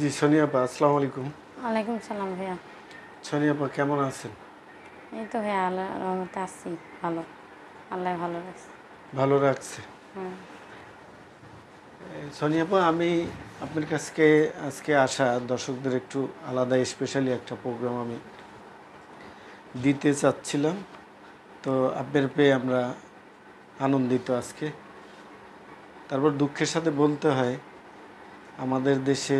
জি সোনিয়া আপা আসসালামু আলাইকুম। ওয়ালাইকুম সালাম ভাইয়া। সোনিয়া আপা কেমন আছেন? এই তো ভাইয়া আল্লাহ রহমতে আসছি ভালো। আল্লাহ ভালো রাখছে। ভালো রাখছে। সোনিয়া আপা আমি আপনার কাছকে আজকে আসা দর্শকদের একটু আলাদা স্পেশালি একটা প্রোগ্রাম আমি দিতে চাচ্ছিলাম। তো আপনার পেয়ে আমরা আনন্দিত আজকে। তারপর দুঃখের সাথে বলতে হয় আমাদের দেশে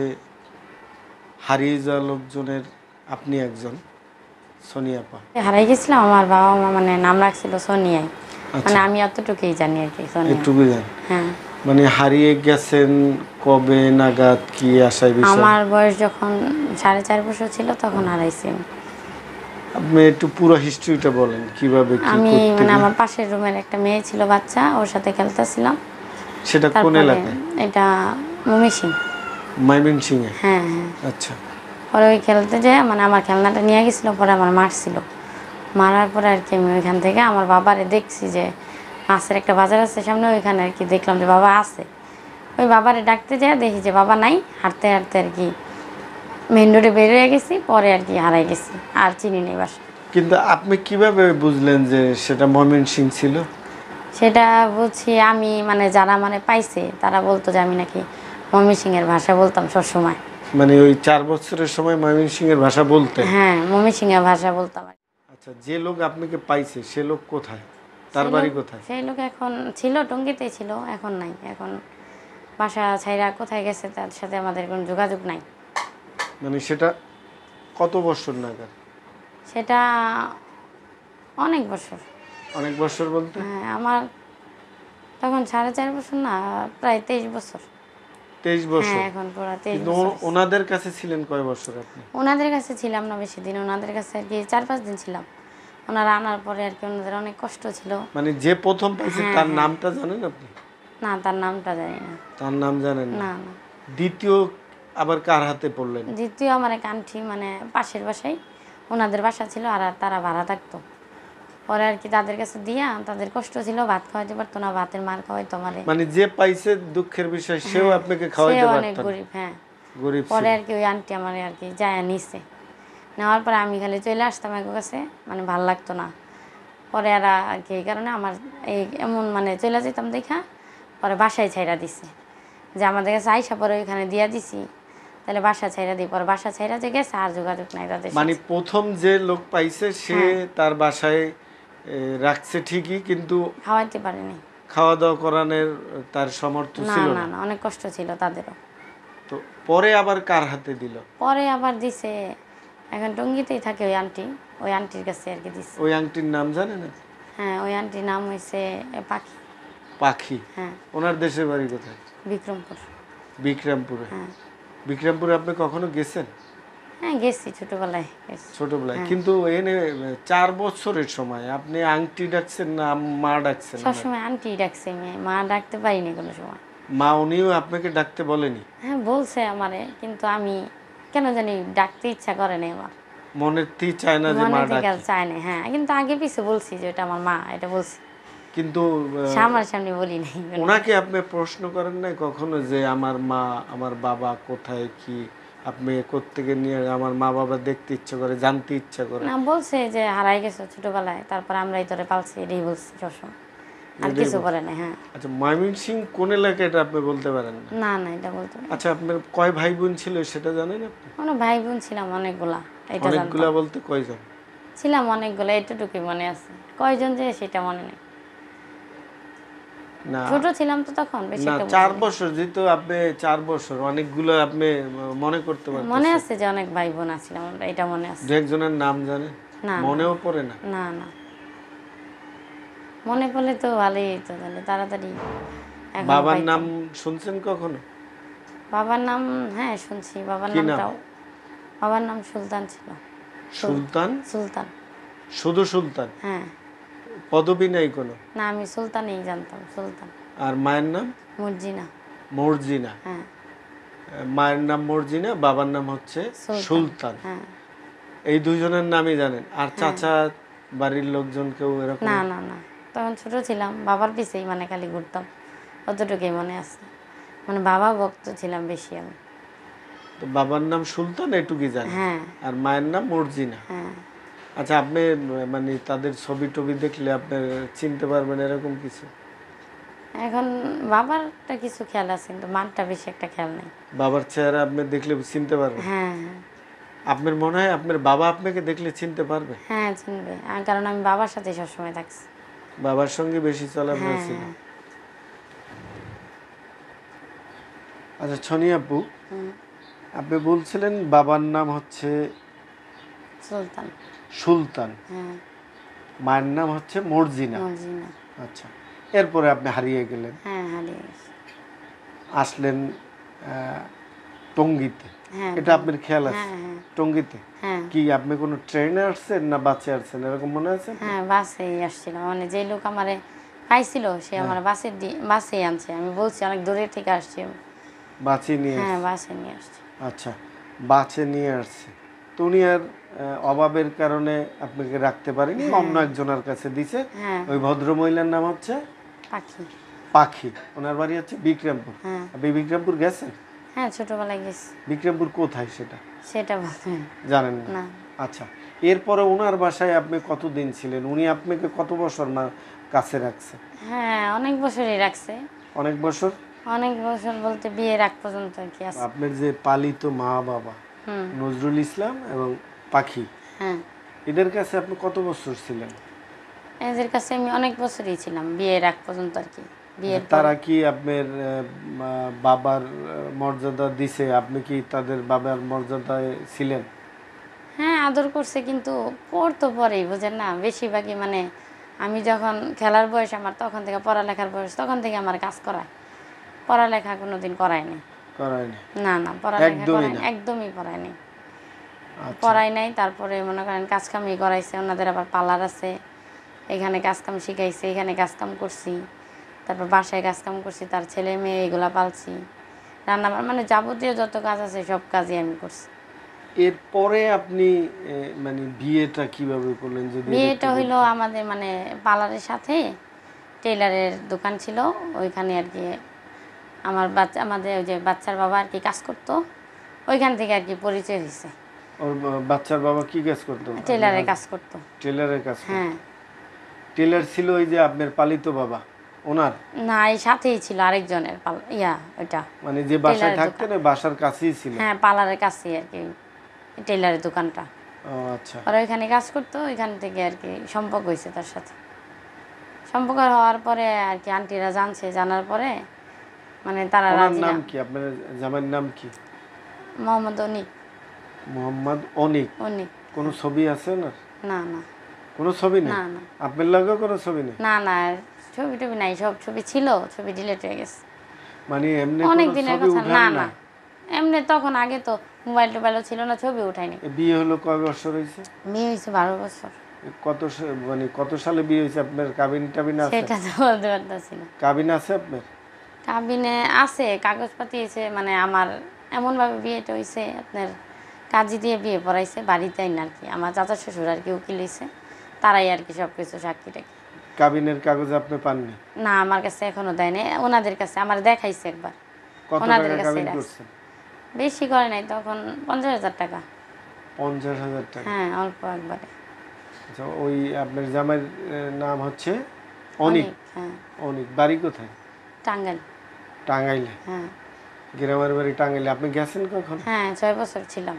হারিয়ে যাওয়া লোকজনের আপনি একজন সোনিয়া হারাই গেছিলাম আমার বাবা মা মানে নাম রাখছিল সোনিয়াই। আচ্ছা। মানে আমি অতটুকুই জানি আর কি সোনিয়া। একটুকু হ্যাঁ। মানে হারিয়ে গেছেন কবে নাগাদ কি আশায় বিষয়? আমার বয়স যখন সাড়ে চার বছর ছিল তখন হারাইছি। আপনি একটু পুরো হিস্ট্রিটা বলেন কীভাবে কি আমি মানে আমার পাশের রুমের একটা মেয়ে ছিল বাচ্চা ওর সাথে খেলতেছিলাম। সেটা কোন এলাকায়? এটা মমিসিং মাইমিন হ্যাঁ হ্যাঁ। আচ্ছা। পরে ওই খেলতে যেয়ে মানে আমার খেলনাটা নিয়ে গেছিল পরে আমার মারছিল মারার পরে আর কি আমি ওইখান থেকে আমার বাবারে দেখছি যে মাছের একটা বাজার আছে সামনে ওইখানে আর কি দেখলাম যে বাবা আছে। ওই বাবারে ডাকতে যায় দেখি যে বাবা নাই হাঁটতে হাঁটতে আর কি মেন রোডে বেরিয়ে গেছি পরে আর কি হারাই গেছি আর চিনি নেই বাসা কিন্তু আপনি কীভাবে বুঝলেন যে সেটা ময়মন সিং ছিল? সেটা বুঝছি আমি মানে যারা মানে পাইছে তারা বলতো যে আমি নাকি মমি সিংয়ের ভাষা বলতাম সবসময়। মানে ওই চার বছরের সময় ময়মন এর ভাষা বলতে? হ্যাঁ মমি সিংয়ের ভাষা বলতাম আচ্ছা যে লোক আপনাকে পাইছে সে লোক কোথায়? তার বাড়ি কোথায়? সেই লোক এখন ছিল টঙ্গিতে ছিল এখন নাই। এখন বাসা ছাইরা কোথায় গেছে তার সাথে আমাদের কোনো যোগাযোগ নাই। মানে সেটা কত বছর নাগাদ? সেটা অনেক বছর। অনেক বছর বলতে? হ্যাঁ আমার তখন সাড়ে চার বছর না প্রায় তেইশ বছর। তেইশ বছর। হ্যাঁ এখন পুরো তেইশ বছর। ওনাদের কাছে ছিলেন কয় বছর আপনি? ওনাদের কাছে ছিলাম না বেশি দিন ওনাদের কাছে আর কি চার পাঁচ দিন ছিলাম। ওনারা আনার পরে আর কি ওনাদের অনেক কষ্ট ছিল। মানে যে প্রথম পাইছে হ্যাঁ, তার নামটা জানেন আপনি? না তার নামটা জানি না। তার নাম জানেন না? না না। দ্বিতীয় আবার কার হাতে পড়লেন? দ্বিতীয় আমার এক আন্টি মানে পাশের বাসায়। ওনাদের বাসা ছিল আর তারা ভাড়া থাকতো। পরে আর কি তাদের কাছে দিয়া তাদের কষ্ট ছিল ভাত খাওয়াইতে পারতো না ভাতের মার খাওয়াইতো আমারে। মানে যে পাইছে দুঃখের বিষয় সেও আপনাকে খাওয়াইতে হ্যাঁ, সে অনেক পারত গরিব হ্যাঁ। গরিব। পরে আর কি ওই আন্টি আমার আর কি যায় নিছে। নেওয়ার পরে আমি খালি চলে আসতাম এক কাছে মানে ভালো লাগতো না। পরে আর আর কি এই কারণে আমার এই এমন মানে চলে যেতাম দেখা পরে বাসায় ছাইরা দিছে। যে আমাদের কাছে আইসা পরে ওইখানে দিয়া দিছি তাহলে বাসা ছাইরা দিই। পরে বাসা ছাইরা যে গেছে আর যোগাযোগ নাই তাদের মানে প্রথম যে লোক পাইছে সে হ্যাঁ। তার বাসায় রাখছে ঠিকই কিন্তু খাওয়াইতে পারেনি। খাওয়া দাওয়া করানোর তার সমর্থ না ছিল না না। না অনেক কষ্ট ছিল তাদেরও। তো পরে আবার কার হাতে দিল? পরে আবার দিছে এখন টঙ্গিতেই থাকে ওই আন্টি ওই আন্টির কাছে আর কি দিছে। ওই আংটির নাম জানেন আপনি? হ্যাঁ ওই আন্টির নাম হয়েছে পাখি। পাখি? হ্যাঁ। ওনার দেশের বাড়ি কোথায়? বিক্রমপুর। বিক্রমপুরে? হ্যাঁ। বিক্রমপুরে আপনি কখনো গেছেন? হ্যাঁ গেছি ছোটবেলায় ছোটবেলায় কিন্তু এনে চার বছরের সময় আপনি আংটি ডাকছেন না মা ডাকছেন সবসময় আন্টি ডাকছে মা ডাকতে পারিনি কোনো সময়। মা উনিও আপনাকে ডাকতে বলেনি? হ্যাঁ বলছে আমারে কিন্তু আমি কেন জানি ডাকতে ইচ্ছা করে আমার। মনের তি চায় না যে মা মনে ডাকে। চায় না হ্যাঁ কিন্তু আগে পিছু বলছি যে এটা আমার মা এটা বলছি। কিন্তু সামনে সামনে বলি নাই। ওনাকে আপনি প্রশ্ন করেন নাই কখনো যে আমার মা আমার বাবা কোথায় কি? আপনি কোত্থেকে নিয়ে আমার মা বাবা দেখতে ইচ্ছা করে জানতে ইচ্ছা করে। না বলছে যে হারাই গেছে ছোটবেলায় তারপর আমরাই তোরে পালছি এটাই বলছি সবসময়। আর কিছু করে না হ্যাঁ। আচ্ছা ময়মন সিং কোন এলাকায় এটা আপনি বলতে পারেন না? না না এটা বলতে পারি আচ্ছা আপনার কয় ভাই বোন ছিল সেটা জানেন আপনি? কোনো ভাই বোন ছিলাম অনেকগুলা এটা অনেকগুলা বলতে কয়জন? ছিলাম অনেকগুলা এতটুকুই মনে আছে। কয়জন যে সেটা মনে নেই। ছোট ছিলাম তো তখন বেশি না বছর যেহেতু আপনি চার বছর অনেকগুলো আপনি মনে করতে পারেন মনে আছে যে অনেক ভাই বোন আছিলাম এটা মনে আছে। দু একজনের নাম জানেন না মনেও পড়ে না? না না। মনে পড়লে তো ভালোই তো তাহলে তাড়াতাড়ি বাবার নাম শুনছেন কখনো? বাবার নাম হ্যাঁ শুনছি বাবার নাম? নামটাও। বাবার নাম সুলতান ছিল। সুলতান? সুলতান। শুধু সুলতান? হ্যাঁ। পদবী নাই কোনো না আমি সুলতানই জানতাম সুলতান। আর মায়ের নাম? মর্জিনা। মর্জিনা। হ্যাঁ। মায়ের নাম মর্জিনা বাবার নাম হচ্ছে সুলতান। হ্যাঁ। এই দুইজনের নামই জানেন? আর চাচা বাড়ির লোকজন কেউ এরকম? না না না। তখন ছোট ছিলাম বাবার পিছেই মানে খালি ঘুরতাম। অতটুকুই মনে আছে। মানে বাবা ভক্ত ছিলাম বেশি আমি। তো বাবার নাম সুলতান এটুকুই জানি হ্যাঁ। আর মায়ের নাম মর্জিনা? হ্যাঁ। আচ্ছা আপনি মানে তাদের ছবি টবি দেখলে আপনি চিনতে পারবেন এরকম কিছু? এখন বাবারটা কিছু খেয়াল আছে কিন্তু মারটা বেশি একটা খেয়াল নেই। বাবার চেহারা আপনি দেখলে চিনতে পারবেন? হ্যাঁ। আপনার মনে হয় আপনার বাবা আপনাকে দেখলে চিনতে পারবে? হ্যাঁ চিনবে। কারণ আমি বাবার সাথে সবসময় থাকছি। বাবার সঙ্গে বেশি চলাফেরা হ্যাঁ, ছিল। আচ্ছা ছনি আপু আপনি বলছিলেন বাবার নাম হচ্ছে সুলতান। সুলতান। হ্যাঁ। মায়ের নাম হচ্ছে মর্জিনা। আচ্ছা এরপরে আপনি হারিয়ে গেলেন। হ্যাঁ আসলেন টঙ্গিতে। হ্যাঁ এটা আপনার খেয়াল আছে? টঙ্গিতে? হ্যাঁ। কি আপনি কোনো ট্রেনে আসছেন না বাসে আসছেন এরকম মনে আছে হ্যাঁ বাসেই আসছিল মানে যে লোক আমারে পাইছিল সে। আমার বাসে বাসেই আনছে। আমি বলছি অনেক দূরে থেকে আসছি। বাসে নিয়ে হ্যাঁ বাসে নিয়ে আসছি। আচ্ছা বাসে নিয়ে আসছে। তো উনি আর অভাবের কারণে আপনাকে রাখতে পারেনি অন্য একজনের কাছে দিছে। হ্যাঁ। ওই ভদ্র মহিলার নাম হচ্ছে পাখি। পাখি। ওনার বাড়ি হচ্ছে বিক্রমপুর। হ্যাঁ। আপনি বিক্রমপুর গেছেন? হ্যাঁ ছোটবেলায় গেছি। বিক্রমপুর কোথায় সেটা? সেটা জানেন না? আচ্ছা এরপরে ওনার বাসায় আপনি কতদিন ছিলেন? উনি আপনাকে কত বছর মা কাছে রাখছে? হ্যাঁ অনেক বছরই রাখছে। অনেক বছর? অনেক বছর বলতে বিয়ের আগ পর্যন্ত কি আছে। আপনার যে পালিত মা বাবা নজরুল ইসলাম এবং পাখি? হ্যাঁ। এদের কাছে আপনি কত বছর ছিলেন? এদের কাছে আমি অনেক বছরই ছিলাম বিয়ের আগ পর্যন্ত আর কি। বিয়ের তারা কি আপনার বাবার মর্যাদা দিছে? আপনি কি তাদের বাবার মর্যাদায় ছিলেন? হ্যাঁ আদর করছে কিন্তু পড়তো পরেই বুঝেন না? বেশিরভাগই মানে আমি যখন খেলার বয়স আমার তখন থেকে পড়ালেখার বয়স তখন থেকে আমার কাজ করায় পড়ালেখা কোনোদিন করায়নি। করায়নি? না না পড়ালেখা একদমই পড়ায়নি পড়াই নাই তারপরে মনে করেন কাজ কামই করাইছে ওনাদের আবার পার্লার আছে এখানে কাজ কাম শিখাইছে এখানে কাজ কাম করছি তারপর বাসায় কাজ কাম করছি তার ছেলে মেয়ে এগুলা পালছি রান্না মানে যাবতীয় যত কাজ আছে সব কাজই আমি করছি। এরপরে আপনি মানে বিয়েটা কীভাবে করলেন? যদি বিয়েটা হইল আমাদের মানে পার্লারের সাথে টেইলারের দোকান ছিল ওইখানে আর কি আমার বাচ্চা আমাদের ওই যে বাচ্চার বাবা আর কি কাজ করতো ওইখান থেকে আর কি পরিচয় হয়েছে ওর বাচ্চার বাবা কি কাজ করতো? কাজ করতো। টেলারের কাজ হ্যাঁ। টেলার ছিল ওই যে আপনার পালিত বাবা ওনার? না এই সাথেই ছিল আরেকজনের ইয়া ওইটা। মানে যে বাসায় থাকতেন বাসার কাছেই ছিল? হ্যাঁ পার্লারের কাছেই আর কি টেইলারের দোকানটা। ও আচ্ছা। ওরা ওইখানে কাজ করতো ওইখান থেকে আর কি সম্পর্ক হয়েছে তার সাথে। সম্পর্ক হওয়ার পরে আর কি আন্টিরা জানছে জানার পরে মানে তারা রাজি নাম কি? আপনার জামাইয়ের নাম কি? মোহাম্মদ অনিক। মোহাম্মদ অনিক অনিক কোনো ছবি আছে না? না না। কোনো ছবি নেই? না না। আপনার লাগেও কোনো ছবি নেই? না না ছবি টবি নাই সব ছবি ছিল ছবি ডিলেট হয়ে গেছে। মানে এমনি অনেক দিনের কথা না না। এমনি তখন আগে তো মোবাইল টোবাইলও ছিল না ছবি উঠাইনি বিয়ে হলো কয় বছর হয়েছে? বিয়ে হয়েছে বারো বছর। কত মানে কত সালে বিয়ে হয়েছে আপনার? কাবিন টাবিন আছে? সেটা তো বলতে পারতেছি না। কাবিন আছে আপনার? কাবিনে আছে কাগজপাতি এসে মানে আমার এমন এমনভাবে বিয়েটা হয়েছে আপনার কাজী দিয়ে বিয়ে পড়াইছে বাড়িতে না আর কি। আমার চাচা শ্বশুর আর কি উকিল হয়েছে তারাই আর কি সব কিছু সাক্ষী টাকি কাবিনের কাগজ আপনি পাননি? না আমার কাছে এখনও দেয়নি ওনাদের কাছে আমার দেখাইছে একবার। কত ওনাদের টাকা কাবিন। করছেন বেশি করে নাই তখন পঞ্চাশ হাজার টাকা। পঞ্চাশ হাজার টাকা? হ্যাঁ অল্প একবারে। আচ্ছা ওই আপনার জামাইয়ের নাম হচ্ছে অনিক হ্যাঁ। অনিক বাড়ি কোথায়? টাঙ্গাইল। টাঙ্গাইলে? হ্যাঁ। গ্রামের বাড়ি টাঙ্গাইলে। আপনি গেছেন কখন? হ্যাঁ ছয় বছর ছিলাম।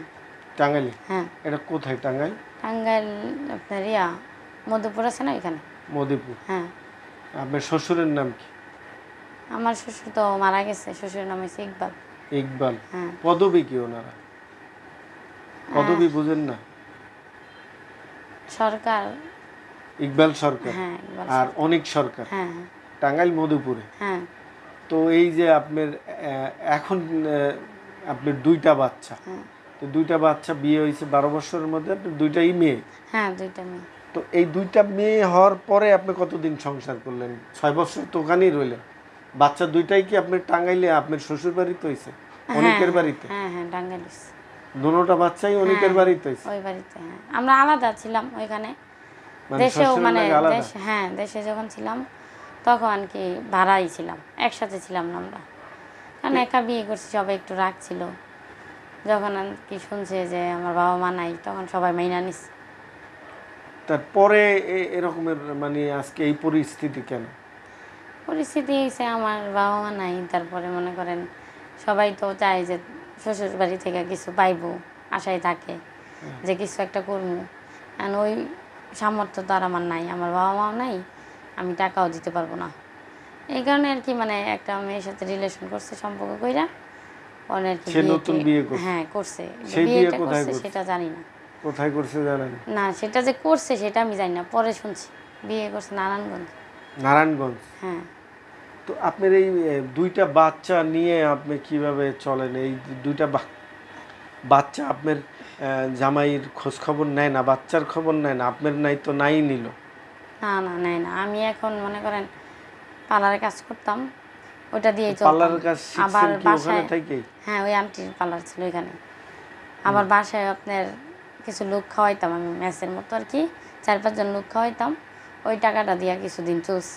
টাঙ্গাইলে? হ্যাঁ। এটা কোথায় টাঙ্গাইল? টাঙ্গাইল আপনার ইয়া মধুপুর আছে না ওইখানে মদিপুর হ্যাঁ। আপনার শ্বশুরের নাম কি? আমার শ্বশুর তো মারা গেছে শ্বশুরের নাম হচ্ছে ইকবাল। ইকবাল। হ্যাঁ। পদবী কি ওনারা? পদবী বুঝেন না। সরকার। ইকবাল সরকার? হ্যাঁ আর অনিক সরকার? হ্যাঁ হ্যাঁ, টাঙ্গাইল মধুপুরে? হ্যাঁ। তো এই যে আপনার এখন আপনার দুইটা বাচ্চা। হ্যাঁ। তো দুইটা বাচ্চা বিয়ে হয়েছে বারো বছরের মধ্যে দুইটাই মেয়ে? হ্যাঁ দুইটা মেয়ে। তো এই দুইটা মেয়ে হওয়ার পরে আপনি কতদিন সংসার করলেন? ছয় বছর তো ওখানেই রইলেন বাচ্চা দুইটাই কি আপনার টাঙ্গাইলে আপনার শ্বশুর বাড়িতে হয়েছে? অনেকের বাড়িতে? হ্যাঁ হ্যাঁ টাঙ্গাইল হইছে। দুটা বাচ্চাই অনেকের বাড়িতে হয়েছে? ওই বাড়িতে হ্যাঁ। আমরা আলাদা ছিলাম ওইখানে। মানে দেশেও মানে দেশ হ্যাঁ দেশে যখন ছিলাম তখন কি ভাড়াই ছিলাম। একসাথে ছিলাম না আমরা। কারণ একা বিয়ে করছি সবাই একটু রাগ ছিল। যখন আর কি শুনছে যে আমার বাবা মা নাই তখন সবাই মাইনা নিচ্ছে তারপরে এরকমের মানে আজকে এই পরিস্থিতি কেন? পরিস্থিতি হয়েছে আমার বাবা মা নাই তারপরে মনে করেন সবাই তো চায় যে শ্বশুর বাড়ি থেকে কিছু পাইবো আশায় থাকে যে কিছু একটা করব। আর ওই সামর্থ্য তো আর আমার নাই আমার বাবা মাও নাই আমি টাকাও দিতে পারব না। এই কারণে আর কি মানে একটা মেয়ের সাথে রিলেশন করছে সম্পর্ক কইরা। সে নতুন বিয়ে করছে? হ্যাঁ করছে। সেই বিয়ে কোথায় করছে? সেটা জানি না। কোথায় করছে জানেন না। সেটা যে করছে সেটা আমি জানি না পরে শুনছি। বিয়ে করছে নারায়ণগঞ্জ। নারায়ণগঞ্জ? হ্যাঁ। তো আপনার এই দুইটা বাচ্চা নিয়ে আপনি কীভাবে চলেন? এই দুইটা বাচ্চা আপনার জামাইয়ের খোঁজ খবর নেয় না বাচ্চার খবর নেয় না? আপনার নাই তো নাই নিল? না না নেয় না। আমি এখন মনে করেন পার্লারে কাজ করতাম। ওটা দিয়েই চলতাম। পার্লারের কাজ আবার শিখছেন কি ওখানে বাসায় হ্যাঁ ওই আন্টির পার্লার ছিল ওইখানে। আবার বাসায় আপনার কিছু লোক খাওয়াইতাম আমি ম্যাচের মতো আর কি। চার পাঁচজন লোক খাওয়াইতাম। ওই টাকাটা দিয়া কিছুদিন চলছে।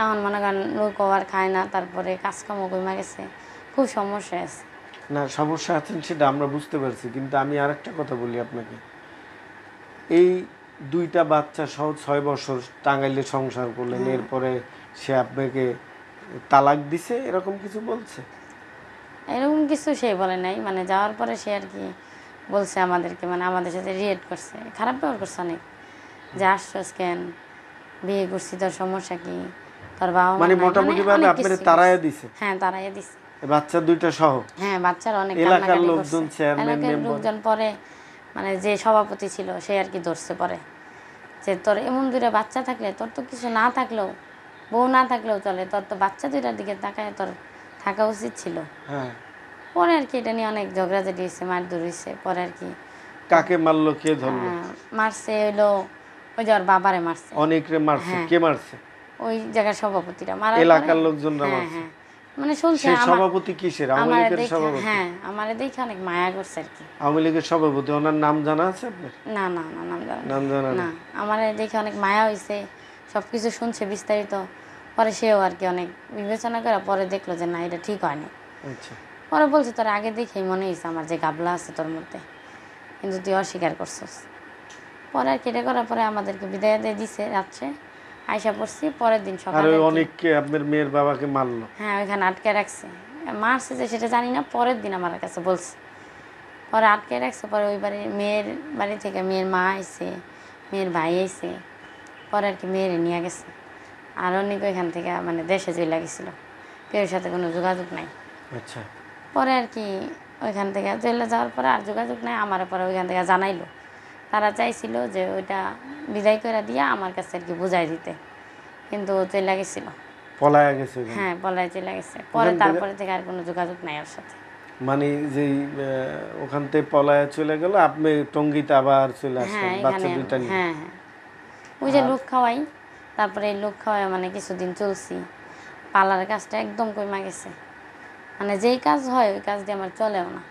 এখন মনে করেন লোক আর খায় না তারপরে কাজকামও কমে গেছে। খুব সমস্যা আছে। না সমস্যা আছেন সেটা আমরা বুঝতে পারছি কিন্তু আমি আরেকটা কথা বলি আপনাকে। এই দুইটা বাচ্চা সহ ছয় বছর টাঙ্গাইলে সংসার করলেন হ্যাঁ। এরপরে সে আপনাকে তালাক দিছে এরকম কিছু বলছে? এরকম কিছু সে বলে নাই মানে যাওয়ার পরে সে আর কি বলছে আমাদেরকে মানে আমাদের সাথে রিয়েট করছে। খারাপ ব্যবহার করছে অনেক। যে আসছস কেন? বিয়ে করছি তোর সমস্যা কি? তোর বাবা মানে মোটামুটি ভাবে আপনার তারাইয়া বলছে। দিছে? হ্যাঁ তারাইয়া দিছে। বাচ্চা দুইটা সহ? হ্যাঁ বাচ্চার অনেক এলাকার লোকজন, চেয়ারম্যান, মেম্বার। লোকজন পরে মানে যে সভাপতি ছিল সে আর কি ধরছে পরে। যে তোর এমন দুইটা বাচ্চা থাকলে তোর তো কিছু না থাকলেও বউ না থাকলেও চলে। তোর তো বাচ্চা দুইটার দিকে তাকায় তোর থাকা উচিত ছিল। হ্যাঁ। পরে আর কি এটা নিয়ে অনেক ঝগড়াঝাটি হয়েছে মারধর হয়েছে পরে আর কি। কাকে মারলো কে ধরলো? মারছে হইল ওই যে ওর বাবারে মারছে। মারছে হ্যাঁ। কে মারছে? ওই জায়গার সভাপতিরা। মারা এলাকার লোকজনরা হ্যাঁ মারছে। হ্যাঁ। মানে শুনছে সভাপতি কিসের? আওয়ামী লীগের সভাপতি। হ্যাঁ আমার দেখে অনেক মায়া করছে আর কি। আওয়ামী লীগের সভাপতি ওনার নাম জানা আছে আপনার? না না না নাম জানা নাম জানা না আমার দেখে অনেক মায়া হয়েছে সব কিছু শুনছে বিস্তারিত। পরে সেও আর কি অনেক বিবেচনা করে পরে দেখল যে না এটা ঠিক হয়নি। আচ্ছা। পরে বলছে তোর আগে দেখেই মনে হয়েছে আমার যে গাবলা আছে তোর মধ্যে কিন্তু তুই অস্বীকার করছিস। পরে আর কেটে করার পরে আমাদেরকে বিদায় দিয়ে দিছে রাত্রে। আয়সা পড়ছি পরের দিন সকালে অনেককে আপনার মেয়ের বাবাকে মারলো। হ্যাঁ ওইখানে আটকে রাখছে। মারছে যে সেটা জানি না পরের দিন আমার কাছে বলছে। পরে আটকে রাখছে পরে ওই বাড়ির মেয়ের বাড়ি থেকে মেয়ের মা আইছে মেয়ের ভাই আইছে। পরে আর কি মেয়েরে নিয়ে গেছে। আর অনেক ওইখান থেকে মানে দেশে চলে গেছিল। কেউ সাথে কোনো যোগাযোগ নাই। আচ্ছা। পরে আর কি ওইখান থেকে চলে যাওয়ার পরে আর যোগাযোগ নাই আমার পরে ওইখান থেকে জানাইলো। তারা চাইছিল যে ওইটা বিদায় করে দিয়া আমার কাছে আর কি বুঝাই দিতে। কিন্তু চলে গেছিল। পলায়া গেছে হ্যাঁ পলায় চলে গেছে। পরে তারপরে থেকে আর কোনো যোগাযোগ নাই ওর সাথে। মানে যে ওখান থেকে পলায়া চলে গেল আপনি টঙ্গিতে আবার চলে হ্যাঁ আসলেন বাচ্চা এখানে দুইটা নিয়ে? হ্যাঁ হ্যাঁ। ওই যে লোক খাওয়াই তারপরে এই লোক খাওয়াই মানে কিছুদিন চলছি। পার্লারের কাজটা একদম কমে গেছে। মানে যেই কাজ হয় ওই কাজ দিয়ে আমার চলেও না।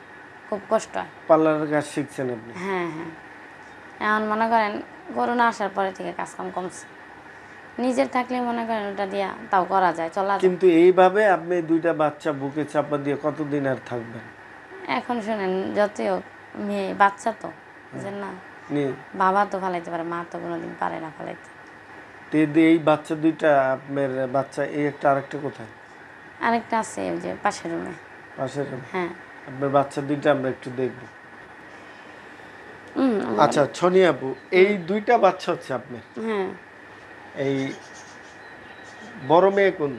খুব কষ্ট হয়। পার্লারের কাজ শিখছেন আপনি? হ্যাঁ হ্যাঁ। এখন মনে করেন করোনা আসার পরে থেকে কাজকাম কমছে। নিজের থাকলে মনে করেন ওটা দিয়া তাও করা যায় চলা যায়। কিন্তু এইভাবে আপনি দুইটা বাচ্চা বুকে চাপা দিয়ে কতদিন আর থাকবেন? এখন শুনেন যতই হোক মেয়ে বাচ্চা তো যে না? নি- বাবা তো ফালাইতে পারে মা তো কোনোদিন পারে না ফালাইতে। তো এই বাচ্চা দুইটা আপনার বাচ্চা এই একটা আরেকটা কোথায়? আরেকটা আছে ওই যে পাশের রুমে পাশের room? হ্যাঁ। আপনার বাচ্চা দুইটা আমরা একটু দেখব। আচ্ছা ছনি আপু এই দুইটা বাচ্চা হচ্ছে আপনার? হ্যাঁ। এই বড় মেয়ে কোন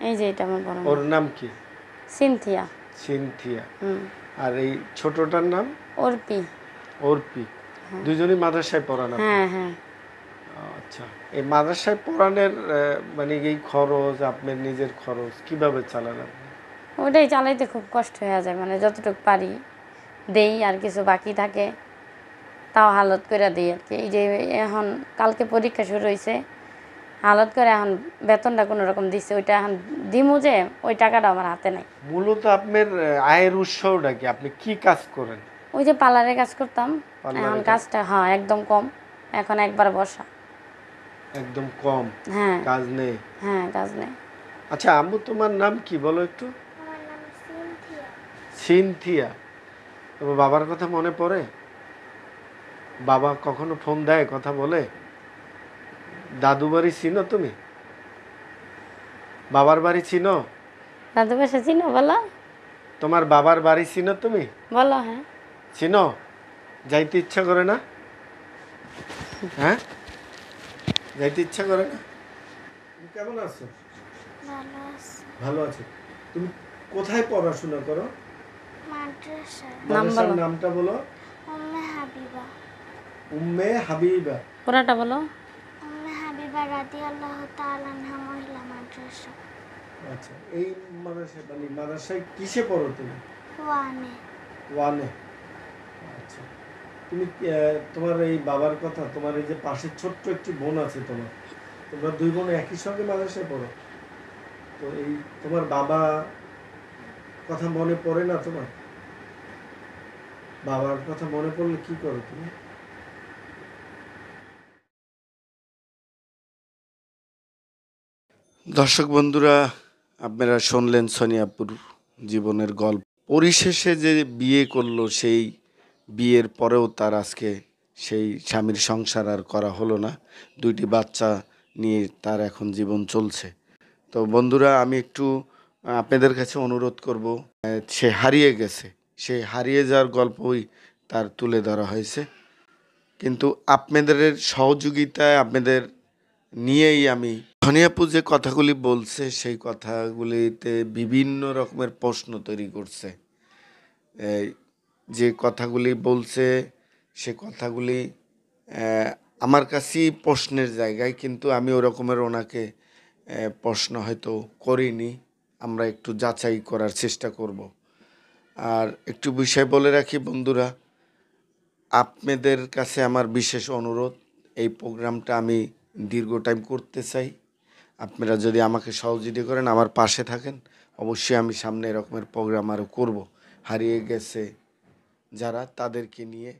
এই যে এটা আমার বড় ওর নাম কি? সিনথিয়া। সিনথিয়া। হুম। আর এই ছোটটার নাম? অর্পি। অর্পি। দুজনই মাদ্রাসায় পড়ানো হ্যাঁ হ্যাঁ। আচ্ছা। এই মাদ্রাসায় পড়ানোর মানে এই খরচ আপনার নিজের খরচ কীভাবে চালান আপনি? ওইটাই চালাইতে খুব কষ্ট হয়ে যায় মানে যতটুকু পারি দেই আর কিছু বাকি থাকে তাও হালত করে দিই আর কি। এই যে এখন কালকে পরীক্ষা শুরু হয়েছে হালত করে এখন বেতনটা কোনো রকম দিচ্ছে ওইটা এখন দিমু যে ওই টাকাটা আমার হাতে নাই। মূলত আপনার আয়ের উৎসটা কি? আপনি কি কাজ করেন? ওই যে পার্লারে কাজ করতাম এখন কাজটা হ্যাঁ একদম কম এখন একবার বসা। একদম কম। হ্যাঁ। কাজ নেই। হ্যাঁ কাজ নেই। আচ্ছা আম্মু তোমার নাম কি বলো একটু? সিনথিয়া। তোমার বাবার কথা মনে পড়ে? বাবা কখনো ফোন দেয় কথা বলে? দাদু বাড়ি চিনো তুমি? বাবার বাড়ি চিনো? দাদু পাশে চিনো বলো। তোমার বাবার বাড়ি চিনো তুমি? বলো হ্যাঁ। চিনো? যাইতে ইচ্ছা করে না? হ্যাঁ? যাইতে ইচ্ছা করে না? তুমি কেমন আছো? ভালো আছে। ভালো আছো। তুমি কোথায় পড়াশোনা করো? মাদ্রাসার নামটা বলো। উম্মে হাবিবা। উম্মে হাবিবা। পুরাটা বলো? উম্মে হাবিবা রাদি আল্লাহ তালানহা মহিলা মাদ্রাসা। আচ্ছা এই মাদ্রাসা মানে মাদ্রাসায় কিসে পড়ো তুমি? ওয়ানে। ওয়ানে। আচ্ছা। তুমি তোমার এই বাবার কথা, তোমার এই যে পাশে ছোট্ট একটি বোন আছে তোমার, তোমরা দুই বোন একই সঙ্গে মাদ্রাসায় পড়ো। তো এই তোমার বাবা কথা মনে পড়ে না তোমার? বাবার কথা মনে পড়লে কি করো তুমি? দর্শক বন্ধুরা, আপনারা শুনলেন সোনিয়াপুর জীবনের গল্প। পরিশেষে যে বিয়ে করল সেই বিয়ের পরেও তার আজকে সেই স্বামীর সংসার আর করা হলো না। দুইটি বাচ্চা নিয়ে তার এখন জীবন চলছে। তো বন্ধুরা, আমি একটু আপনাদের কাছে অনুরোধ করব সে হারিয়ে গেছে। সে হারিয়ে যাওয়ার গল্পই তার তুলে ধরা হয়েছে। কিন্তু আপনাদের সহযোগিতায়, আপনাদের নিয়েই আমি ধনিয়াপু যে কথাগুলি বলছে, সেই কথাগুলিতে বিভিন্ন রকমের প্রশ্ন তৈরি করছে। যে কথাগুলি বলছে, সে কথাগুলি আমার কাছেই প্রশ্নের জায়গায়, কিন্তু আমি ওরকমের ওনাকে প্রশ্ন হয়তো করিনি। আমরা একটু যাচাই করার চেষ্টা করব। আর একটু বিষয় বলে রাখি বন্ধুরা, আপনাদের কাছে আমার বিশেষ অনুরোধ, এই প্রোগ্রামটা আমি দীর্ঘ টাইম করতে চাই। আপনারা যদি আমাকে সহযোগিতা করেন, আমার পাশে থাকেন, অবশ্যই আমি সামনে এরকমের প্রোগ্রাম আরও করব। হারিয়ে গেছে যারা তাদেরকে নিয়ে